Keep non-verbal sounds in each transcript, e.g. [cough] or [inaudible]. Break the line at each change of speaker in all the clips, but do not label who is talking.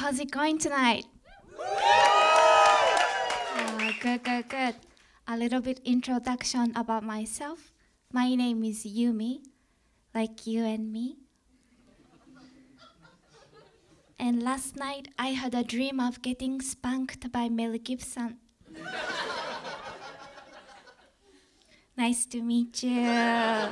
How's it going tonight? Uh, good, good, good. A little bit introduction about myself. My name is Yumi, like you and me. And last night I had a dream of getting spanked by Mel Gibson. [laughs] nice to meet you.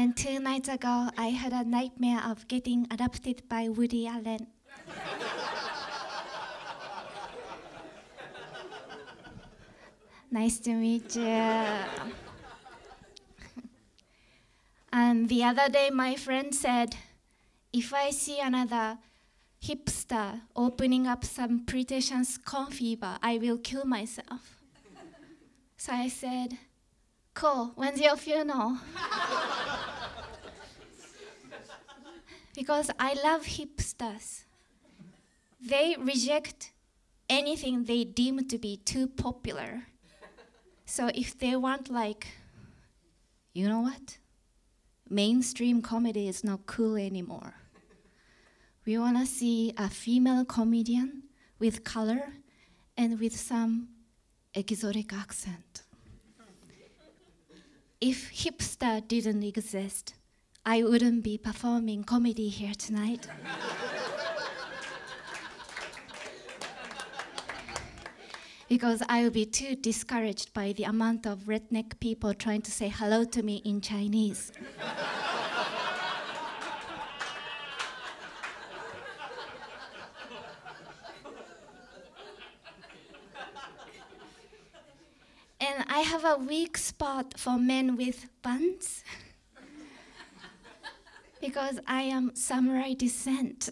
And two nights ago, I had a nightmare of getting adopted by Woody Allen. [laughs] nice to meet you. and [laughs] um, the other day, my friend said, if I see another hipster opening up some pretentious coffee bar, I will kill myself. [laughs] so I said, Cool, when's your funeral? Because I love hipsters. They reject anything they deem to be too popular. So if they want, like, you know what? Mainstream comedy is not cool anymore. We want to see a female comedian with color and with some exotic accent. If hipster didn't exist, I wouldn't be performing comedy here tonight. because I would be too discouraged by the amount of redneck people trying to say hello to me in Chinese. and I have a weak spot for men with buns because I am samurai descent.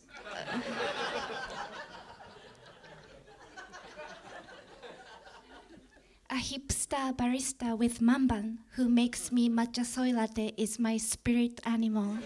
a hipster barista with man bun who makes me matcha soy latte is my spirit animal.